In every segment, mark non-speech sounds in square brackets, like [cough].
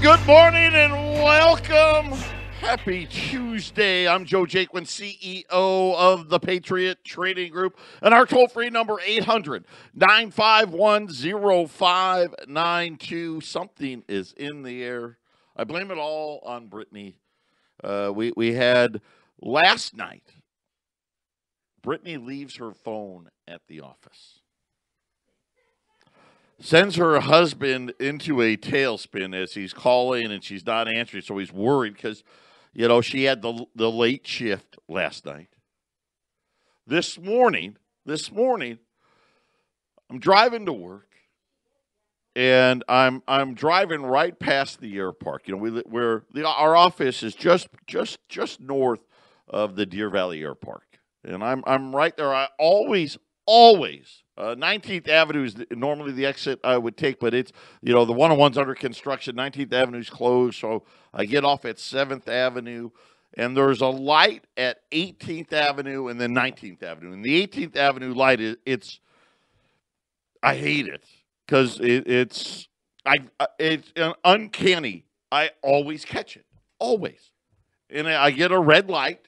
Good morning and welcome. Happy Tuesday. I'm Joe Jaquin, CEO of the Patriot Trading Group, and our toll free number 800 951 0592. Something is in the air. I blame it all on Brittany. Uh, we, we had last night, Brittany leaves her phone at the office sends her husband into a tailspin as he's calling and she's not answering. So he's worried because, you know, she had the the late shift last night. This morning, this morning, I'm driving to work, and I'm I'm driving right past the air park. You know, we we're the our office is just just just north of the Deer Valley Air Park, and I'm I'm right there. I always always. Uh, 19th Avenue is normally the exit I would take, but it's, you know, the 101's under construction. 19th Avenue's closed, so I get off at 7th Avenue. And there's a light at 18th Avenue and then 19th Avenue. And the 18th Avenue light, is, it's, I hate it because it, it's, I, it's uncanny. I always catch it, always. And I get a red light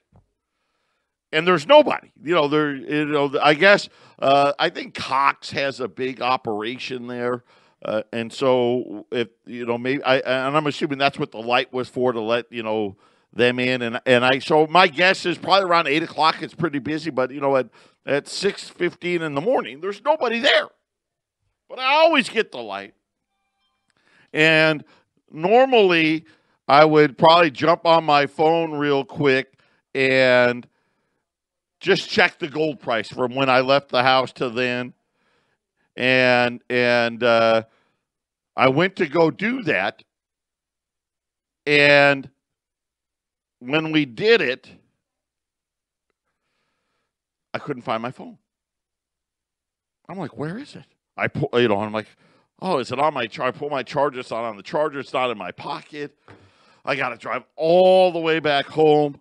and there's nobody. You know, there. You know, I guess uh, I think Cox has a big operation there, uh, and so if you know, maybe I and I'm assuming that's what the light was for to let you know them in, and and I so my guess is probably around eight o'clock. It's pretty busy, but you know, at at six fifteen in the morning, there's nobody there. But I always get the light, and normally I would probably jump on my phone real quick and just check the gold price from when I left the house to then. And and uh, I went to go do that. And when we did it, I couldn't find my phone. I'm like, where is it? I pull, you know, I'm like, oh, is it on my charger? I pull my charger, it's not on the charger, it's not in my pocket. I got to drive all the way back home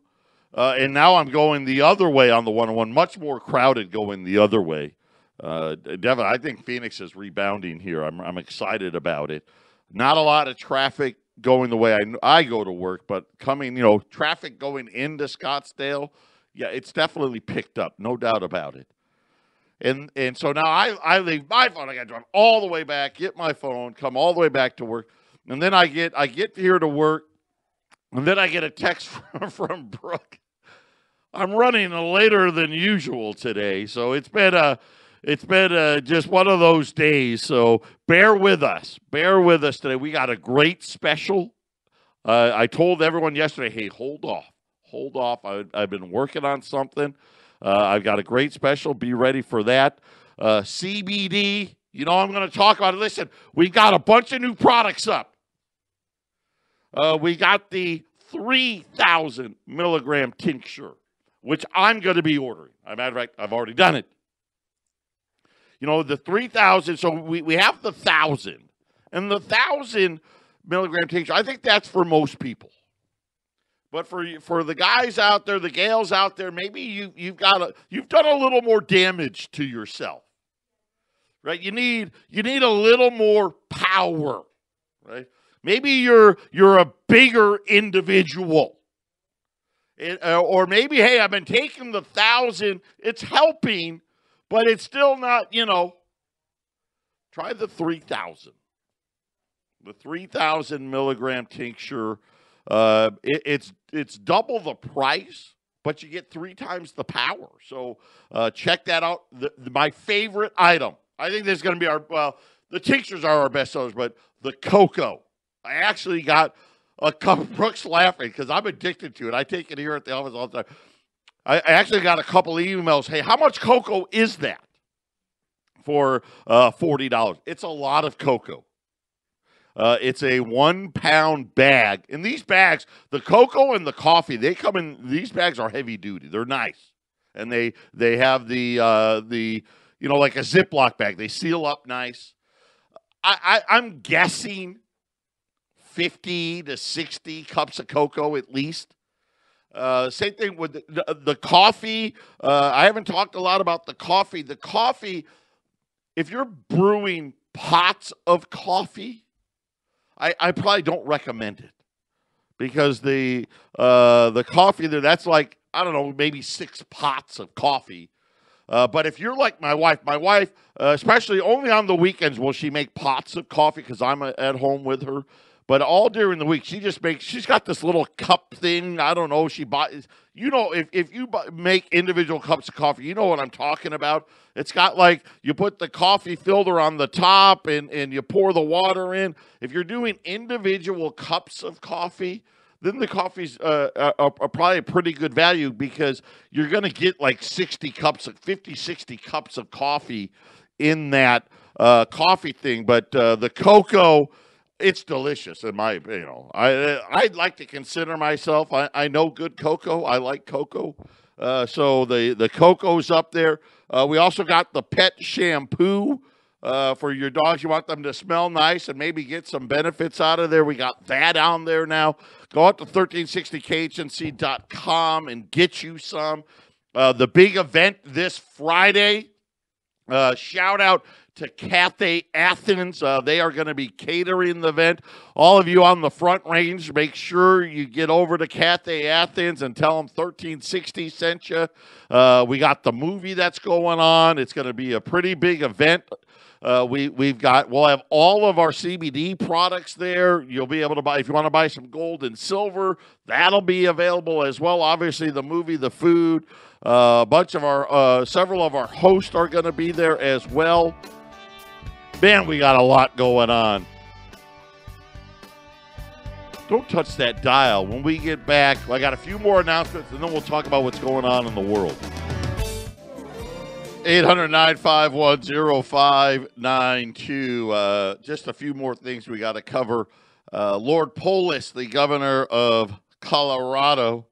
uh, and now I'm going the other way on the 101, much more crowded going the other way. Uh, Devin, I think Phoenix is rebounding here. I'm, I'm excited about it. Not a lot of traffic going the way I, I go to work, but coming, you know, traffic going into Scottsdale, yeah, it's definitely picked up, no doubt about it. And and so now I, I leave my phone. I got to drive all the way back, get my phone, come all the way back to work, and then I get I get here to work and then I get a text [laughs] from, from Brooke. I'm running later than usual today, so it's been a it's been just one of those days. So bear with us, bear with us today. We got a great special. Uh, I told everyone yesterday, hey, hold off, hold off. I, have been working on something. Uh, I've got a great special. Be ready for that. Uh, CBD. You know, I'm going to talk about it. Listen, we got a bunch of new products up. Uh, we got the 3,000 milligram tincture, which I'm going to be ordering. As a matter of fact, I've already done it. You know, the 3,000, so we, we have the 1,000. And the 1,000 milligram tincture, I think that's for most people. But for for the guys out there, the gals out there, maybe you you've got a you've done a little more damage to yourself. Right? You need you need a little more power, right? Maybe you're you're a bigger individual. It, uh, or maybe, hey, I've been taking the thousand, it's helping, but it's still not, you know. Try the 3,000. The 3,000 milligram tincture. Uh, it, it's it's double the price, but you get three times the power. So uh, check that out. The, the, my favorite item. I think this is going to be our well. The tinctures are our best sellers, but the cocoa I actually got a couple [laughs] Brooks laughing because I'm addicted to it. I take it here at the office all the time. I, actually got a couple emails. Hey, how much cocoa is that for uh, forty dollars? It's a lot of cocoa. Uh, it's a one pound bag. In these bags, the cocoa and the coffee, they come in. These bags are heavy duty. They're nice, and they they have the uh, the you know like a Ziploc bag. They seal up nice. I, I I'm guessing 50 to 60 cups of cocoa at least. Uh, same thing with the, the, coffee. Uh, I haven't talked a lot about the coffee. The coffee, if you're brewing pots of coffee, I, I probably don't recommend it because the uh, the coffee there that's like I don't know maybe six pots of coffee. Uh, but if you're like my wife, my wife, uh, especially only on the weekends will she make pots of coffee because I'm uh, at home with her. But all during the week, she just makes. She's got this little cup thing. I don't know. She buys. You know, if if you buy, make individual cups of coffee, you know what I'm talking about. It's got like you put the coffee filter on the top, and and you pour the water in. If you're doing individual cups of coffee, then the coffee's uh, are, are probably a pretty good value because you're going to get like 60 cups of 50 60 cups of coffee in that uh, coffee thing but uh, the cocoa it's delicious in my you know I I'd like to consider myself I, I know good cocoa I like cocoa uh, so the the cocoa's up there. Uh, we also got the pet shampoo uh, for your dogs. You want them to smell nice and maybe get some benefits out of there. We got that on there now. Go out to 1360khnc.com and get you some. Uh, the big event this Friday uh, shout out to Cathay Athens. Uh, they are going to be catering the event. All of you on the front range, make sure you get over to Cathay Athens and tell them 1360 sent you. Uh, we got the movie that's going on. It's going to be a pretty big event. Uh, we we've got we'll have all of our CBD products there. You'll be able to buy if you want to buy some gold and silver. That'll be available as well. Obviously, the movie, the food, uh, a bunch of our uh, several of our hosts are going to be there as well. Man, we got a lot going on. Don't touch that dial. When we get back, I got a few more announcements, and then we'll talk about what's going on in the world. 800 0592. Uh, just a few more things we got to cover. Uh, Lord Polis, the governor of Colorado,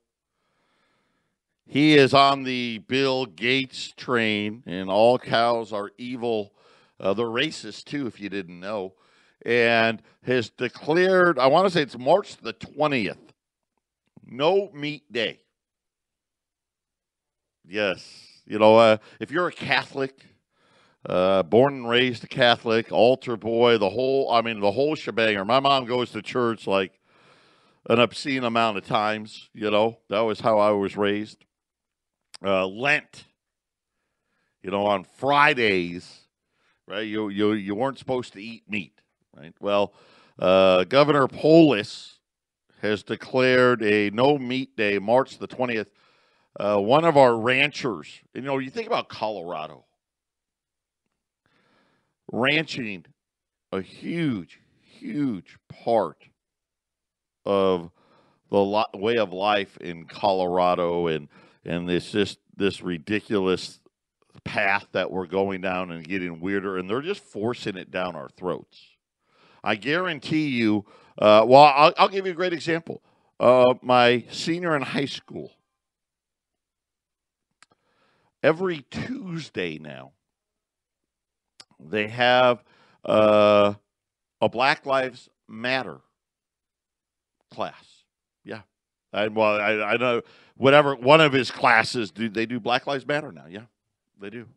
he is on the Bill Gates train, and all cows are evil uh, they're racist too, if you didn't know, and has declared, I want to say it's March the 20th, no meat day. Yes. You know, uh, if you're a Catholic, uh, born and raised a Catholic, altar boy, the whole, I mean, the whole shebang. My mom goes to church like an obscene amount of times, you know, that was how I was raised. Uh, Lent, you know, on Fridays, right? You you you weren't supposed to eat meat, right? Well, uh, Governor Polis has declared a no meat day, March the twentieth. Uh, one of our ranchers, you know, you think about Colorado, ranching, a huge, huge part of the lo- way of life in Colorado, and and this just this ridiculous path that we're going down and getting weirder, and they're just forcing it down our throats. I guarantee you. Uh, well, I'll, I'll, give you a great example. Uh, my senior in high school, every Tuesday now, they have uh, a Black Lives Matter class. Yeah, and well, I, I know whatever one of his classes do they do Black Lives Matter now? Yeah. They do.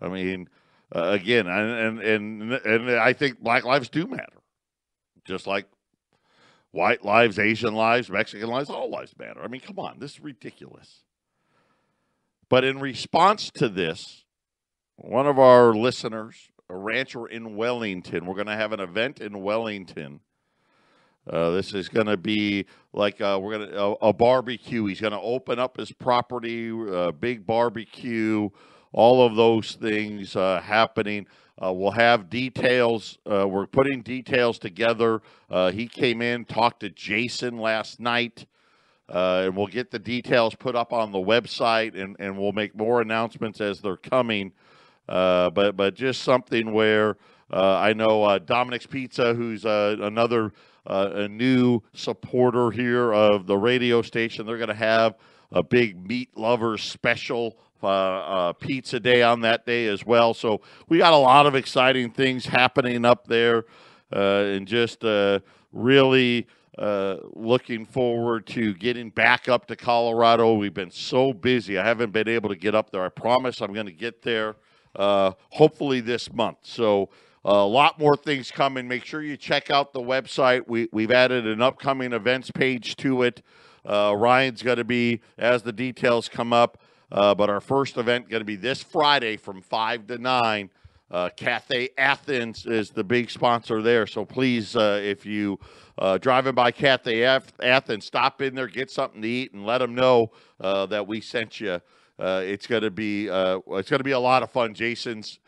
I mean, uh, again, and, and and I think black lives do matter, just like white lives, Asian lives, Mexican lives, all lives matter. I mean, come on, this is ridiculous. But in response to this, one of our listeners, a rancher in Wellington, we're going to have an event in Wellington. Uh, this is going to be like uh, we're going to a, barbecue. He's going to open up his property, a big barbecue, all of those things uh, happening. Uh, we'll have details. Uh, we're putting details together. Uh, he came in, talked to Jason last night, and we'll get the details put up on the website, and, and we'll make more announcements as they're coming. but but just something where I know Dominic's Pizza, who's another uh, a new supporter here of the radio station. They're going to have a big meat lovers special uh, uh, pizza day on that day as well. So we got a lot of exciting things happening up there, uh, and just uh, really uh, looking forward to getting back up to Colorado. We've been so busy; I haven't been able to get up there. I promise I'm going to get there hopefully this month. So a lot more things coming. Make sure you check out the website. We, we've added an upcoming events page to it. Uh, Ryan's going to be, as the details come up, uh, but our first event going to be this Friday from 5 to 9. Uh, Cathay Athens is the big sponsor there. So please, uh, if you uh, driving by Cathay Athens, stop in there, get something to eat, and let them know uh, that we sent you. Uh, it's going to be uh, it's going to be a lot of fun. Jason's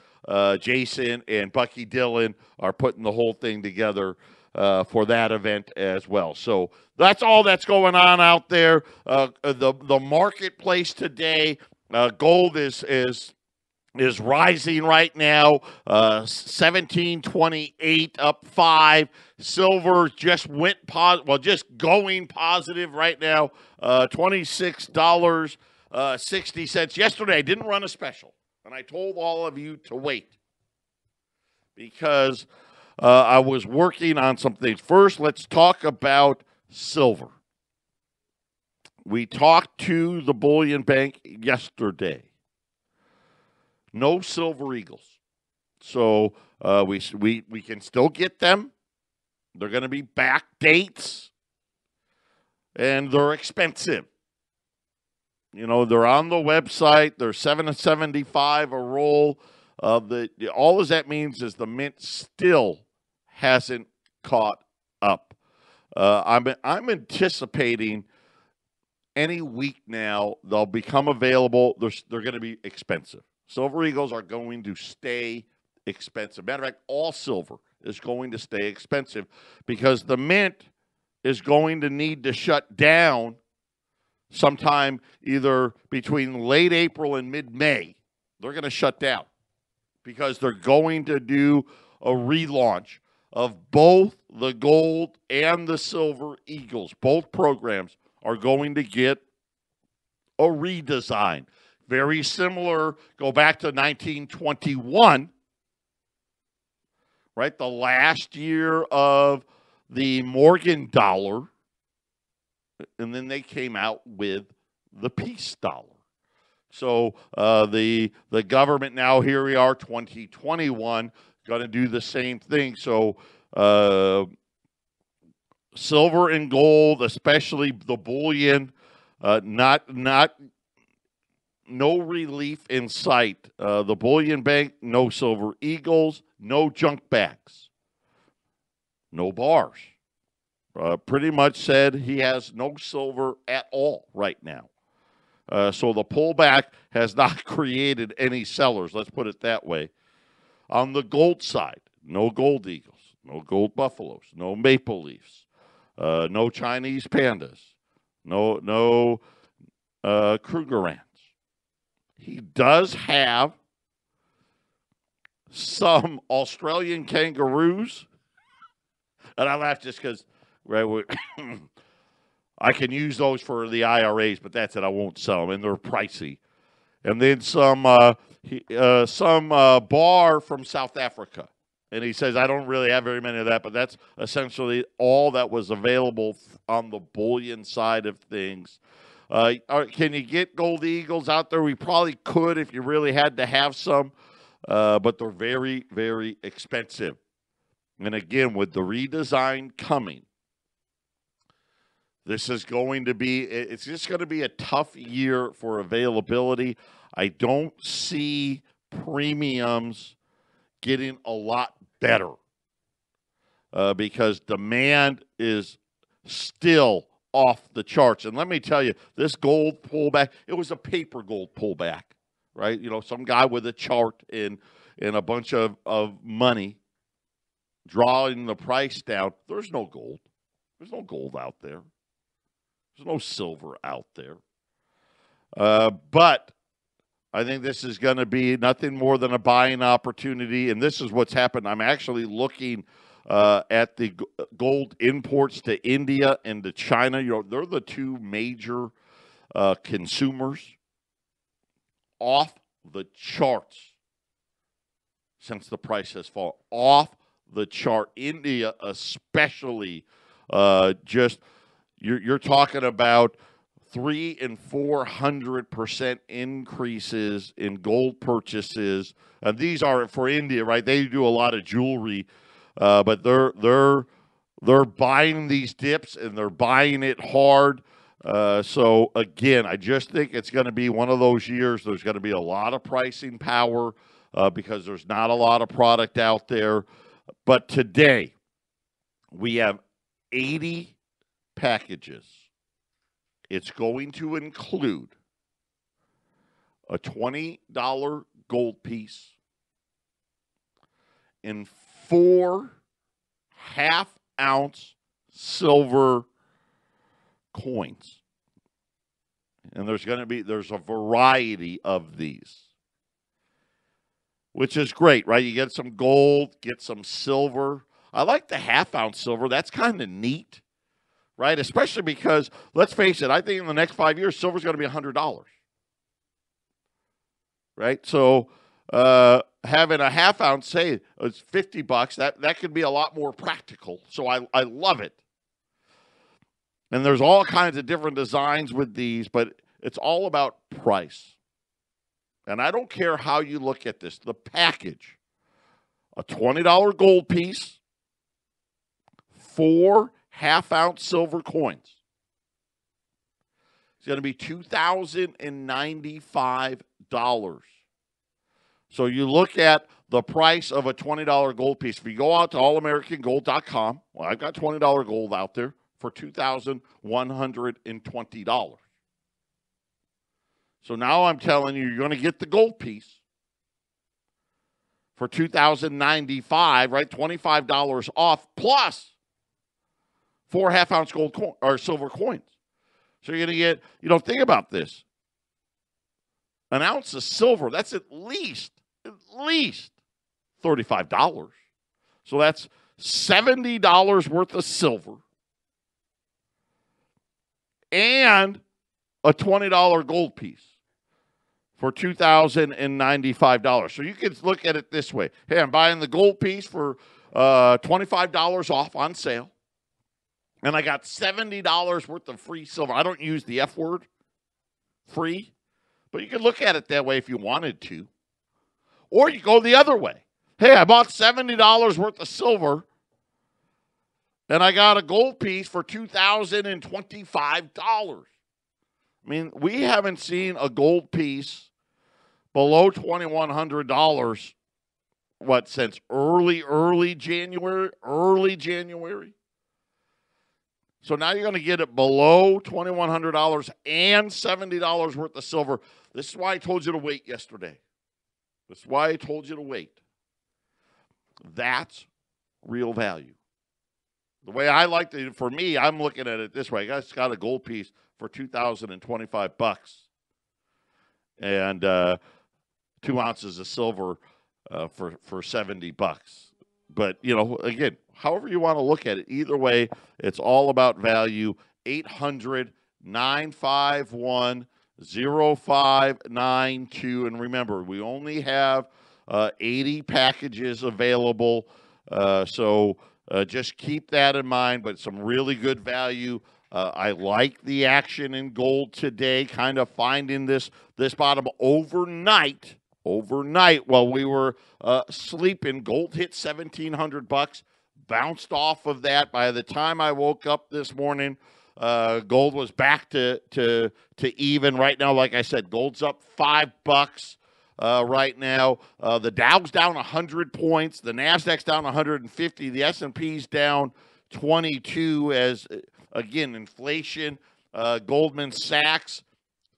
Jason and Bucky Dillon are putting the whole thing together uh, for that event as well. So that's all that's going on out there. Uh, the the marketplace today, gold is is is rising right now. Uh, 1728 up five. Silver just went positive. Well, just going positive right now. Uh, $26, uh, 60 cents. Yesterday, I didn't run a special, and I told all of you to wait because uh, I was working on some things. First, let's talk about silver. We talked to the Bullion Bank yesterday no Silver Eagles. So uh, we, we, we can still get them. They're going to be back dates, and they're expensive. You know, they're on the website. They're seven seventy-five a roll. Of the all as that means is the mint still hasn't caught up. Uh, I'm I'm anticipating any week now they'll become available. They're they're going to be expensive. Silver Eagles are going to stay expensive. Matter of fact, all silver is going to stay expensive because the mint is going to need to shut down sometime either between late April and mid May. They're going to shut down because they're going to do a relaunch of both the gold and the silver eagles. Both programs are going to get a redesign very similar. Go back to 1921, right? The last year of the Morgan dollar. And then they came out with the peace dollar. So uh, the the government now here we are 2021 going to do the same thing. So uh, silver and gold, especially the bullion, uh, not not no relief in sight. Uh, the Bullion Bank, no Silver Eagles, no junk bags, no bars. Uh, pretty much said he has no silver at all right now. Uh, so the pullback has [laughs] not created any sellers, let's put it that way. On the gold side, no gold eagles, no gold buffaloes, no maple leafs, uh, no Chinese pandas, no no uh, Krugerrand he does have some Australian kangaroos. [laughs] And I laugh just because right, [coughs] I can use those for the IRAs, but that's it. I won't sell them, and they're pricey. And then some uh, he, uh, some uh, bar from South Africa. And he says, I don't really have very many of that, but that's essentially all that was available on the bullion side of things. Uh, can you get gold eagles out there? We probably could if you really had to have some, uh, but they're very, very expensive. And again, with the redesign coming, this is going to be, it's just going to be a tough year for availability. I don't see premiums getting a lot better uh, because demand is still off the charts. And let me tell you, this gold pullback, it was a paper gold pullback, right? You know, some guy with a chart and and a bunch of, of money drawing the price down. There's no gold. There's no gold out there. There's no silver out there. Uh, but I think this is going to be nothing more than a buying opportunity. And this is what's happened. I'm actually looking – uh, at the gold imports to India and to China. You know, they're the two major uh, consumers off the charts since the price has fallen. Off the chart. India, especially, uh, just you're, you're talking about three and four hundred percent increases in gold purchases. And these are for India, right? They do a lot of jewelry, uh, but they're they're they're buying these dips and they're buying it hard. Uh, so again, I just think it's going to be one of those years. There's going to be a lot of pricing power uh, because there's not a lot of product out there. But today, we have 80 packages. It's going to include a $20 gold piece and four half ounce silver coins. And there's going to be there's a variety of these. Which is great, right? You get some gold, get some silver. I like the half ounce silver. That's kind of neat, right? Especially because let's face it, I think in the next 5 years silver's going to be $100. Right? So uh, having a half ounce say it's 50 bucks that that could be a lot more practical so i i love it and there's all kinds of different designs with these but it's all about price and i don't care how you look at this the package a $20 gold piece four half ounce silver coins it's going to be $2095 so you look at the price of a $20 gold piece. If you go out to allamericangold.com, well, I've got $20 gold out there for $2,120. So now I'm telling you, you're going to get the gold piece for 2095 right? $25 off plus four half ounce gold coin, or silver coins. So you're going to get, you know, think about this. An ounce of silver, that's at least at least $35. So that's $70 worth of silver and a $20 gold piece for $2,095. So you can look at it this way. Hey, I'm buying the gold piece for uh, $25 off on sale. And I got $70 worth of free silver. I don't use the F word, free, but you can look at it that way if you wanted to. Or you go the other way. Hey, I bought $70 worth of silver and I got a gold piece for $2,025. I mean, we haven't seen a gold piece below $2,100 what since early early January, early January. So now you're going to get it below $2,100 and $70 worth of silver. This is why I told you to wait yesterday. This is why I told you to wait. That's real value. The way I like to, for me, I'm looking at it this way. I just got a gold piece for 2025 bucks and uh, two ounces of silver uh, for, for 70 bucks. But, you know, again, however you want to look at it, either way, it's all about value. 800 951 0592. And remember, we only have uh, 80 packages available. Uh, so uh, just keep that in mind, but some really good value. Uh, I like the action in gold today, kind of finding this this bottom overnight. Overnight, while we were uh, sleeping, gold hit seventeen hundred bucks. Bounced off of that. By the time I woke up this morning, uh, gold was back to to to even right now. Like I said, gold's up five bucks uh, right now. Uh, the Dow's down hundred points. The Nasdaq's down 150. The S and P's down 22. As uh, again, inflation. Uh, Goldman Sachs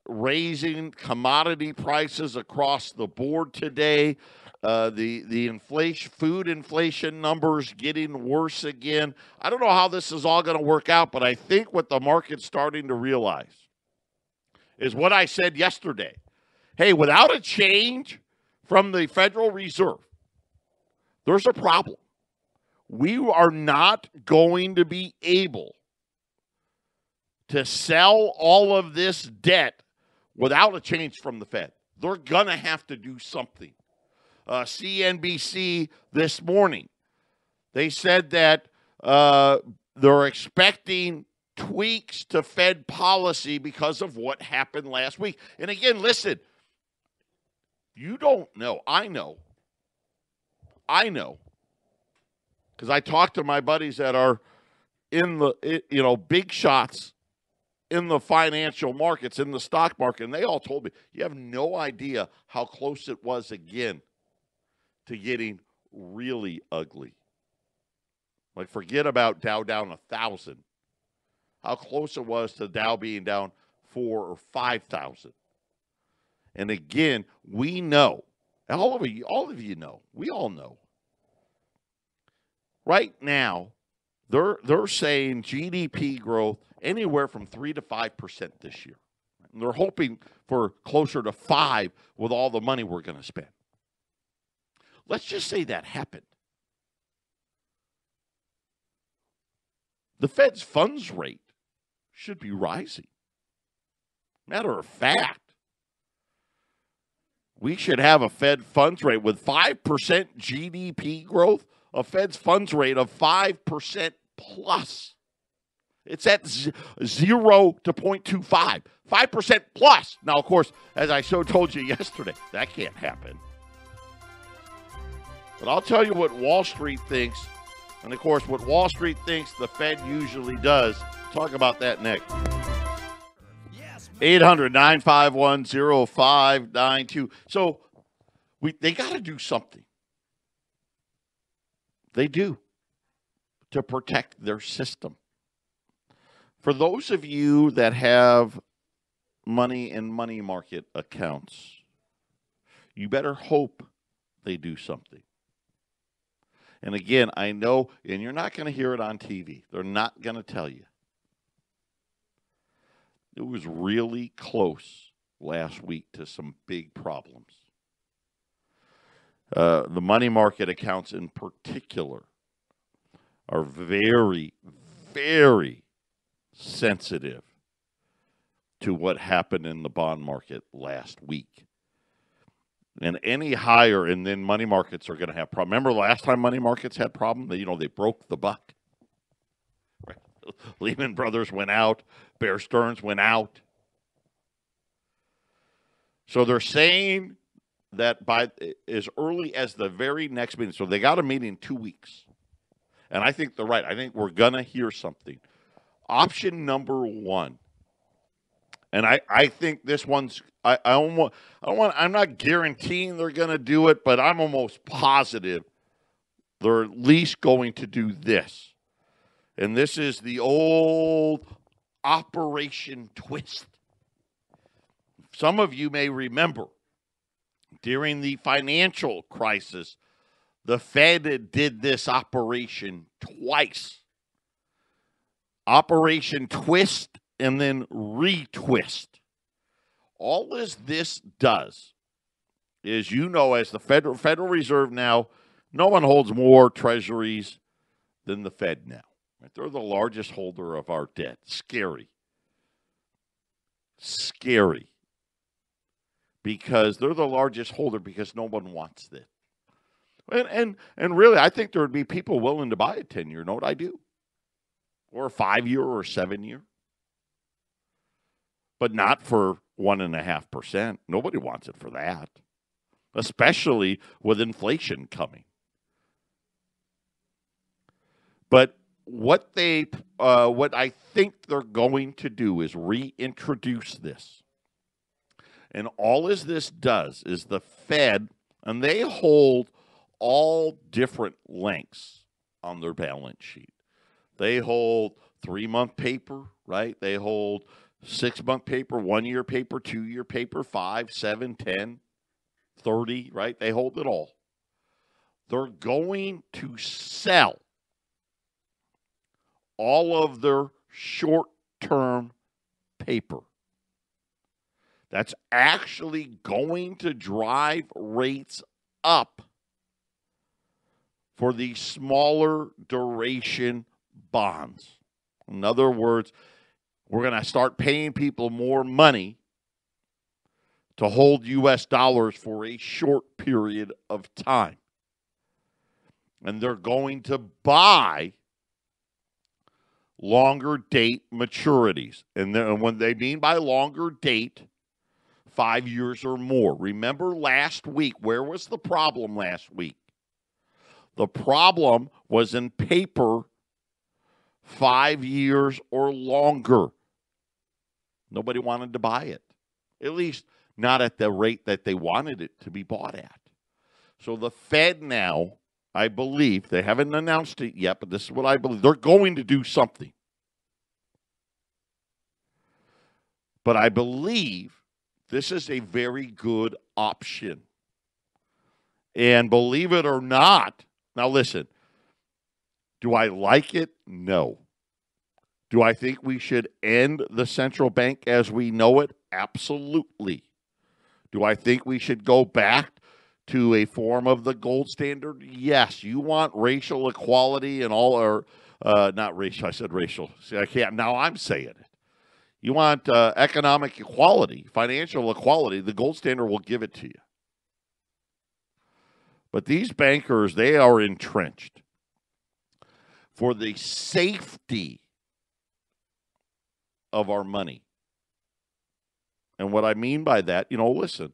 raising commodity prices across the board today. Uh, the the inflation, food inflation numbers getting worse again. I don't know how this is all going to work out, but I think what the market's starting to realize is what I said yesterday. Hey, without a change from the Federal Reserve, there's a problem. We are not going to be able to sell all of this debt without a change from the Fed. They're going to have to do something uh, CNBC this morning. They said that uh, they're expecting tweaks to Fed policy because of what happened last week. And again, listen, you don't know. I know. I know. Because I talk to my buddies that are in the, you know, big shots in the financial markets, in the stock market, and they all told me, you have no idea how close it was again to getting really ugly. Like, forget about Dow down a thousand. How close it was to Dow being down four or five thousand. And again, we know, all of you, all of you know, we all know. Right now, they're they're saying GDP growth anywhere from three to five percent this year. And they're hoping for closer to five with all the money we're going to spend. Let's just say that happened. The Fed's funds rate should be rising. Matter of fact, we should have a Fed funds rate with 5% GDP growth, a Fed's funds rate of 5% plus. It's at z- 0 to 0.25, 5% plus. Now, of course, as I so told you [laughs] yesterday, that can't happen. But I'll tell you what Wall Street thinks. And of course, what Wall Street thinks the Fed usually does. Talk about that next. 800 951 0592. So we, they got to do something. They do to protect their system. For those of you that have money in money market accounts, you better hope they do something. And again, I know, and you're not going to hear it on TV. They're not going to tell you. It was really close last week to some big problems. Uh, the money market accounts, in particular, are very, very sensitive to what happened in the bond market last week and any higher, and then money markets are going to have problem. Remember last time money markets had problem? They, You know, they broke the buck. Right? [laughs] Lehman Brothers went out. Bear Stearns went out. So they're saying that by as early as the very next meeting. So they got a meeting in two weeks, and I think they're right. I think we're gonna hear something. Option number one and I, I think this one's I, I almost I don't want I'm not guaranteeing they're gonna do it, but I'm almost positive they're at least going to do this. And this is the old Operation Twist. Some of you may remember during the financial crisis, the Fed did this operation twice. Operation Twist and then retwist. All as this does is, you know, as the Federal Federal Reserve now, no one holds more treasuries than the Fed now. They're the largest holder of our debt. Scary. Scary. Because they're the largest holder because no one wants this. And, and and really, I think there would be people willing to buy a 10 year note. I do. Or a five year or seven year but not for one and a half percent. Nobody wants it for that, especially with inflation coming. But what they, uh, what I think they're going to do is reintroduce this, and all as this does is the Fed, and they hold all different lengths on their balance sheet. They hold three month paper, right? They hold six month paper, one year paper, two year paper, five, seven, ten, thirty. right? They hold it all. They're going to sell all of their short term paper. That's actually going to drive rates up for the smaller duration bonds. In other words, we're going to start paying people more money to hold U.S. dollars for a short period of time. And they're going to buy longer date maturities. And, then, when they mean by longer date, five years or more. Remember last week, where was the problem last week? The problem was in paper five years or longer. Nobody wanted to buy it, at least not at the rate that they wanted it to be bought at. So the Fed now, I believe, they haven't announced it yet, but this is what I believe. They're going to do something. But I believe this is a very good option. And believe it or not, now listen, do I like it? No. Do I think we should end the central bank as we know it? Absolutely. Do I think we should go back to a form of the gold standard? Yes. You want racial equality and all, or uh, not racial, I said racial. See, I can't, now I'm saying it. You want uh, economic equality, financial equality, the gold standard will give it to you. But these bankers, they are entrenched. For the safety of our money. And what I mean by that, you know, listen,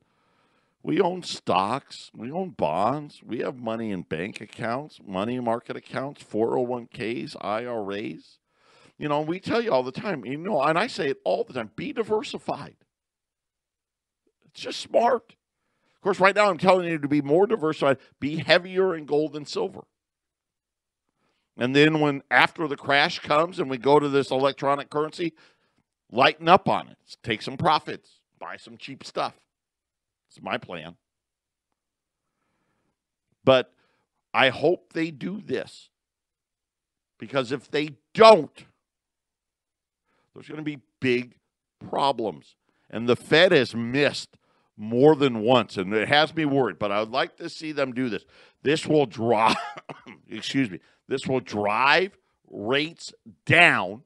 we own stocks, we own bonds, we have money in bank accounts, money market accounts, 401ks, IRAs. You know, we tell you all the time, you know, and I say it all the time be diversified. It's just smart. Of course, right now I'm telling you to be more diversified, be heavier in gold and silver. And then when after the crash comes and we go to this electronic currency, lighten up on it, take some profits, buy some cheap stuff. It's my plan. But I hope they do this because if they don't, there's going to be big problems. And the Fed has missed more than once, and it has me worried, but I would like to see them do this. This will drive, [coughs] excuse me, this will drive rates down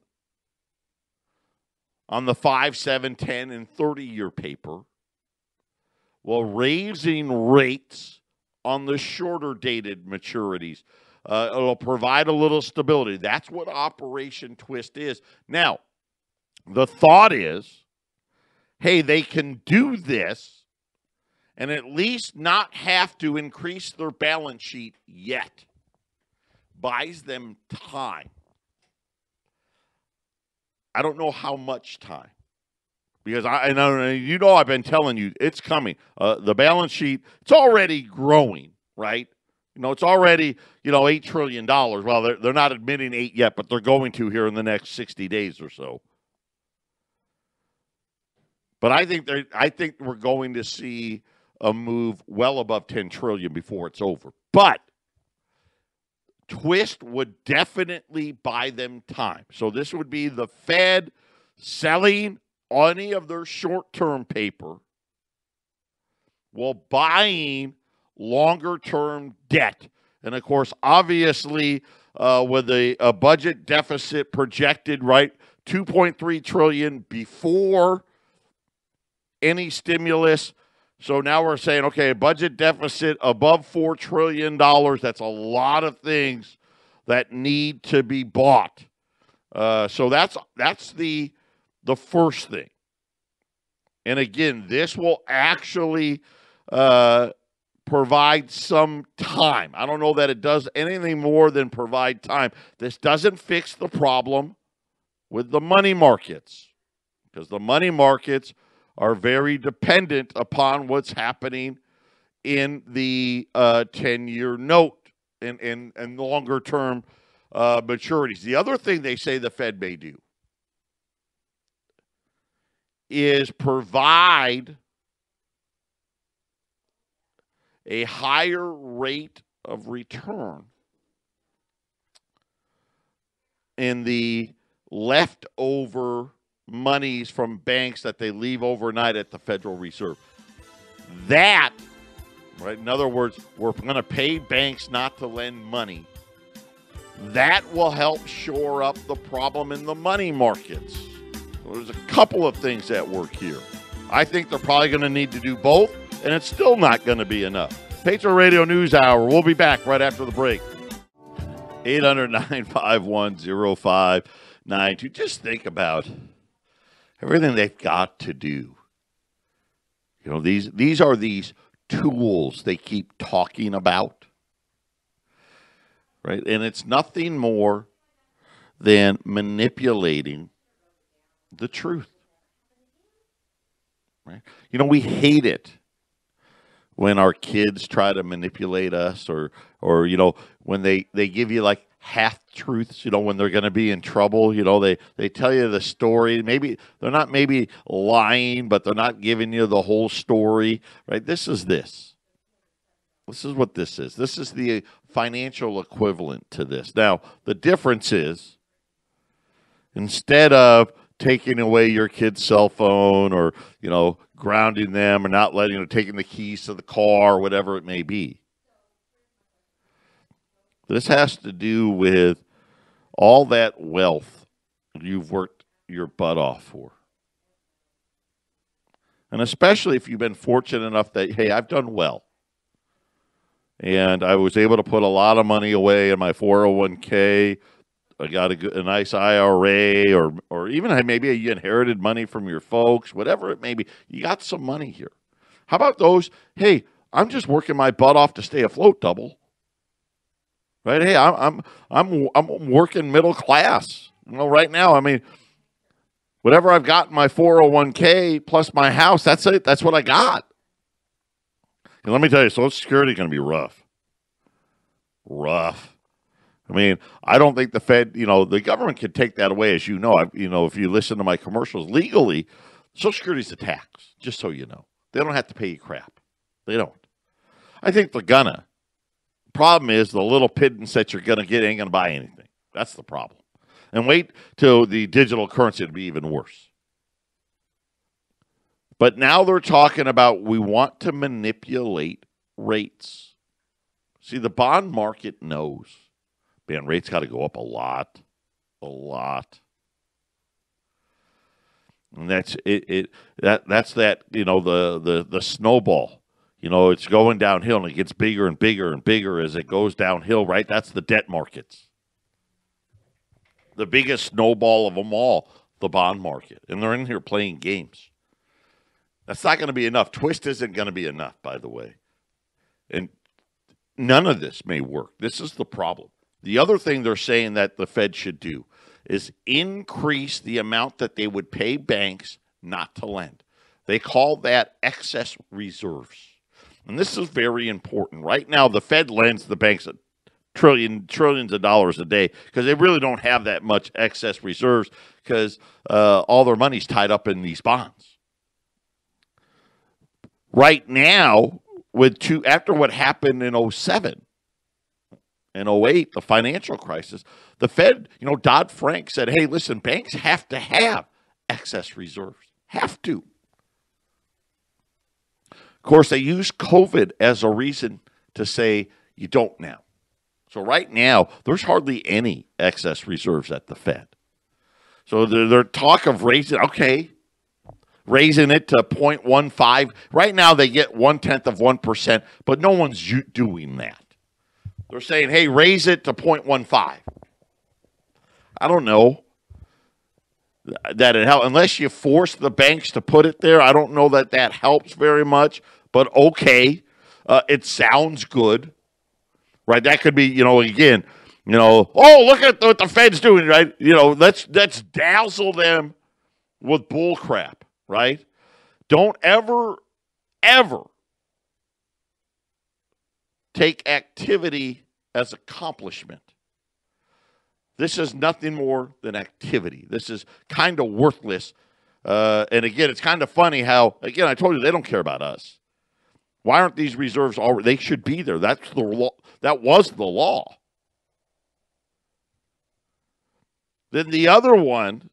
on the 5, 7, 10, and 30 year paper while raising rates on the shorter dated maturities. Uh, it'll provide a little stability. That's what Operation Twist is. Now, the thought is hey, they can do this and at least not have to increase their balance sheet yet. Buys them time. I don't know how much time. Because I, I know you know I've been telling you it's coming. Uh, the balance sheet it's already growing, right? You know, it's already you know eight trillion dollars. Well, they're they're not admitting eight yet, but they're going to here in the next sixty days or so. But I think they I think we're going to see a move well above ten trillion before it's over. But Twist would definitely buy them time. So this would be the Fed selling any of their short term paper while buying longer term debt. And of course, obviously, uh, with a, a budget deficit projected, right, 2.3 trillion before any stimulus so now we're saying, okay, budget deficit above $4 trillion. That's a lot of things that need to be bought. Uh, so that's that's the the first thing. And again, this will actually uh, provide some time. I don't know that it does anything more than provide time. This doesn't fix the problem with the money markets because the money markets are very dependent upon what's happening in the 10 uh, year note and, and, and longer term uh, maturities. The other thing they say the Fed may do is provide a higher rate of return in the leftover monies from banks that they leave overnight at the Federal Reserve. That, right, in other words, we're going to pay banks not to lend money. That will help shore up the problem in the money markets. There's a couple of things that work here. I think they're probably going to need to do both, and it's still not going to be enough. Patriot Radio News Hour. We'll be back right after the break. 800 951 nine to just think about everything they've got to do. You know, these these are these tools they keep talking about. Right? And it's nothing more than manipulating the truth. Right? You know, we hate it when our kids try to manipulate us or or you know, when they they give you like half truths you know when they're going to be in trouble you know they they tell you the story. Maybe they're not maybe lying but they're not giving you the whole story right? This is this. This is what this is. This is the financial equivalent to this. Now the difference is instead of taking away your kid's cell phone or you know grounding them or not letting them taking the keys to the car or whatever it may be this has to do with all that wealth you've worked your butt off for. And especially if you've been fortunate enough that, hey, I've done well. And I was able to put a lot of money away in my 401k. I got a, a nice IRA, or, or even I maybe you inherited money from your folks, whatever it may be. You got some money here. How about those? Hey, I'm just working my butt off to stay afloat, double right? Hey, I'm I'm I'm I'm working middle class. You know, right now, I mean, whatever I've got in my 401k plus my house, that's it. That's what I got. And let me tell you, Social Security going to be rough. Rough. I mean, I don't think the Fed, you know, the government can take that away, as you know. I, you know, if you listen to my commercials legally, Social Security is a tax. Just so you know, they don't have to pay you crap. They don't. I think they're gonna. Problem is, the little pittance that you're going to get ain't going to buy anything. That's the problem. And wait till the digital currency to be even worse. But now they're talking about we want to manipulate rates. See, the bond market knows. Man, rates got to go up a lot, a lot. And that's it, it that that's that, you know, the the the snowball you know, it's going downhill and it gets bigger and bigger and bigger as it goes downhill, right? That's the debt markets. The biggest snowball of them all, the bond market. And they're in here playing games. That's not going to be enough. Twist isn't going to be enough, by the way. And none of this may work. This is the problem. The other thing they're saying that the Fed should do is increase the amount that they would pay banks not to lend. They call that excess reserves. And this is very important. Right now, the Fed lends the banks a trillion trillions of dollars a day because they really don't have that much excess reserves because uh, all their money's tied up in these bonds. Right now, with two after what happened in 07 and 08, the financial crisis, the Fed, you know, Dodd Frank said, hey, listen, banks have to have excess reserves. Have to. Of course, they use COVID as a reason to say you don't now. So right now, there's hardly any excess reserves at the Fed. So their talk of raising, okay, raising it to 0.15. Right now, they get one tenth of 1%, but no one's doing that. They're saying, hey, raise it to 0.15. I don't know that it helps. Unless you force the banks to put it there, I don't know that that helps very much but okay. Uh, it sounds good, right? That could be, you know, again, you know, oh, look at what the Fed's doing, right? You know, let's let's dazzle them with bull crap, right? Don't ever, ever take activity as accomplishment. This is nothing more than activity. This is kind of worthless. Uh, and again, it's kind of funny how, again, I told you they don't care about us. Why aren't these reserves already? They should be there. That's the law. That was the law. Then the other one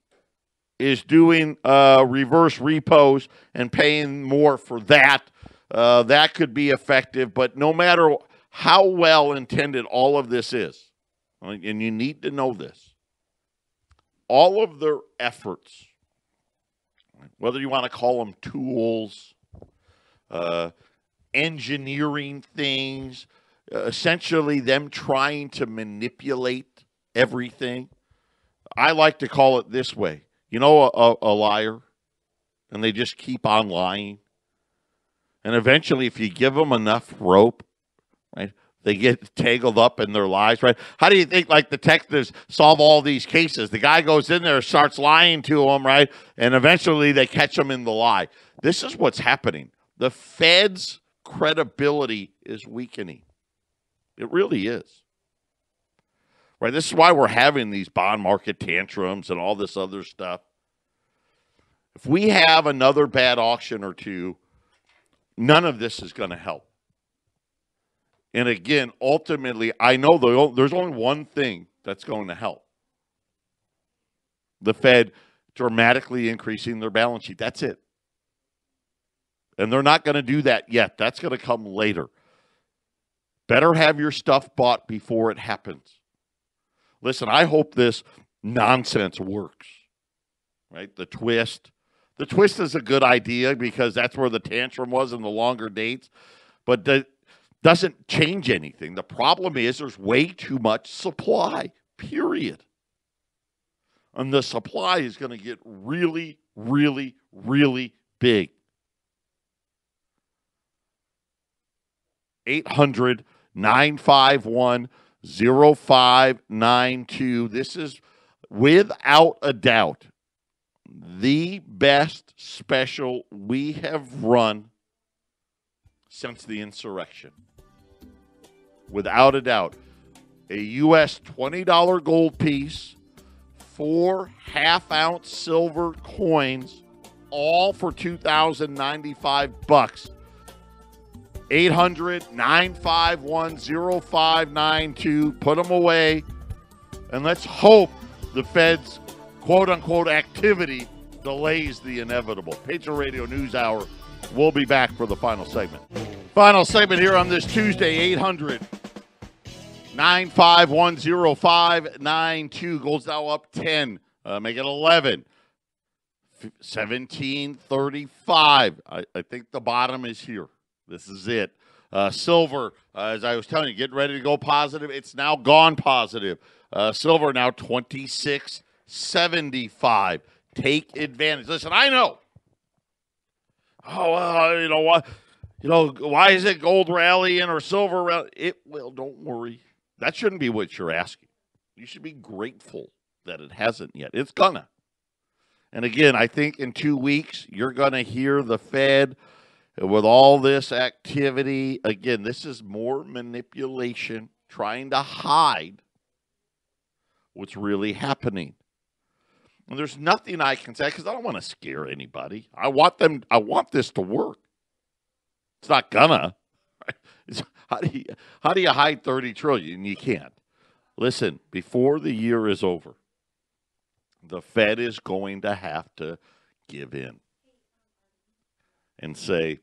is doing uh, reverse repos and paying more for that. Uh, that could be effective, but no matter how well intended all of this is, and you need to know this, all of their efforts, whether you want to call them tools, uh, engineering things, uh, essentially them trying to manipulate everything. I like to call it this way. You know, a, a liar, and they just keep on lying. And eventually, if you give them enough rope, right, they get tangled up in their lies, right? How do you think, like, the detectives solve all these cases? The guy goes in there, starts lying to them, right? And eventually they catch him in the lie. This is what's happening. The Fed's credibility is weakening. It really is. Right? This is why we're having these bond market tantrums and all this other stuff. If we have another bad auction or two, none of this is going to help. And again, ultimately, I know the, there's only one thing that's going to help the Fed dramatically increasing their balance sheet. That's it. And they're not going to do that yet. That's going to come later. Better have your stuff bought before it happens. Listen, I hope this nonsense works. Right? The twist. The twist is a good idea because that's where the tantrum was in the longer dates. But the, doesn't change anything. The problem is there's way too much supply, period. And the supply is going to get really, really, really big. 800 951 0592. This is without a doubt the best special we have run since the insurrection without a doubt. A U.S. $20 gold piece, four half ounce silver coins, all for 2095 bucks. 800 951 0592. Put them away. And let's hope the Fed's quote unquote activity delays the inevitable. Patriot Radio News Hour. We'll be back for the final segment. Final segment here on this Tuesday, 800 9510592. Goes now up 10. Uh, make it 11. 1735. I, I think the bottom is here. This is it. Uh, silver, uh, as I was telling you, getting ready to go positive. It's now gone positive. Uh, silver now 2675. Take advantage. Listen, I know. Oh, you know what? You know, why is it gold rallying or silver rally? It will, don't worry. That shouldn't be what you're asking. You should be grateful that it hasn't yet. It's gonna. And again, I think in two weeks, you're going to hear the Fed with all this activity. Again, this is more manipulation, trying to hide what's really happening. And there's nothing I can say because I don't want to scare anybody. I want them, I want this to work. It's not gonna. [laughs] How do you how do you hide 30 trillion? You can't. Listen, before the year is over, the Fed is going to have to give in and say,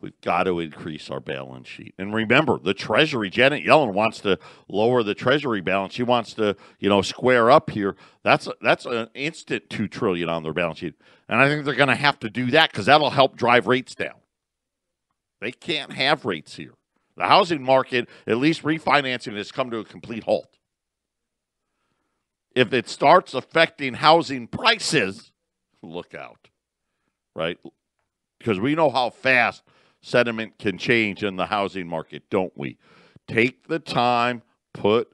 we've got to increase our balance sheet. And remember, the Treasury, Janet Yellen wants to lower the Treasury balance. She wants to, you know, square up here. That's that's an instant two trillion on their balance sheet, and I think they're going to have to do that because that'll help drive rates down. They can't have rates here. The housing market, at least refinancing, has come to a complete halt. If it starts affecting housing prices, look out, right? Because we know how fast sentiment can change in the housing market, don't we? Take the time, put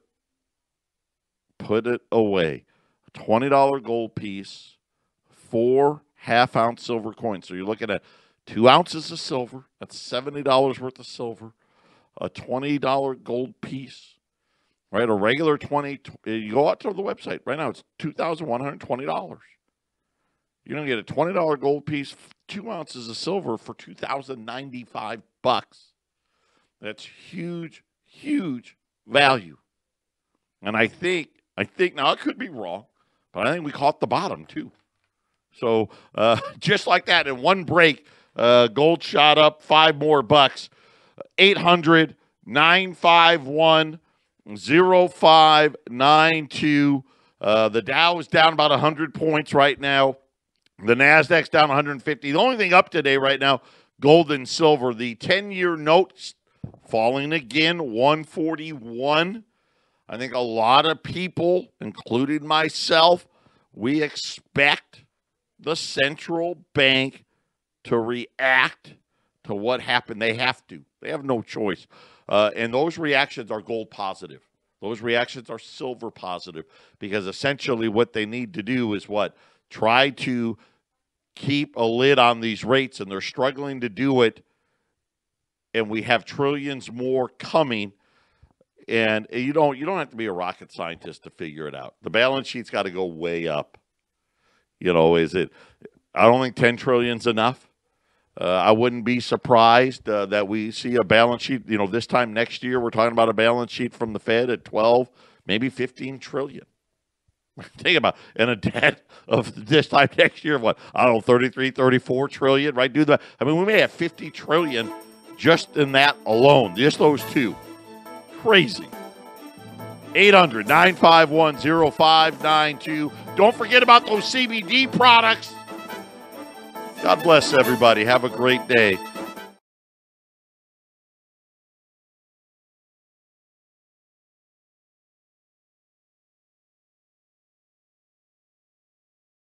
put it away. A $20 gold piece, four half ounce silver coins. So you're looking at two ounces of silver. That's $70 worth of silver a $20 gold piece, right? A regular 20, you go out to the website right now, it's $2,120. You're going to get a $20 gold piece, two ounces of silver for 2095 bucks. That's huge, huge value. And I think, I think, now I could be wrong, but I think we caught the bottom too. So uh, [laughs] just like that, in one break, uh, gold shot up five more bucks 800 951 0592. Uh, the Dow is down about 100 points right now. The NASDAQ's down 150. The only thing up today right now, gold and silver. The 10 year notes falling again, 141. I think a lot of people, including myself, we expect the central bank to react to what happened. They have to. They have no choice. Uh, and those reactions are gold positive. Those reactions are silver positive because essentially what they need to do is what? Try to keep a lid on these rates, and they're struggling to do it. And we have trillions more coming. And you don't you don't have to be a rocket scientist to figure it out. The balance sheet's got to go way up. You know, is it? I don't think ten trillion's enough. Uh, I wouldn't be surprised uh, that we see a balance sheet. You know, this time next year, we're talking about a balance sheet from the Fed at 12, maybe 15 trillion. [laughs] Think about and a debt of this time next year, of what I don't know, 33, 34 trillion, right? Do that. I mean, we may have 50 trillion just in that alone, just those two. Crazy. 800 951 0592. Don't forget about those CBD products. God bless everybody. Have a great day.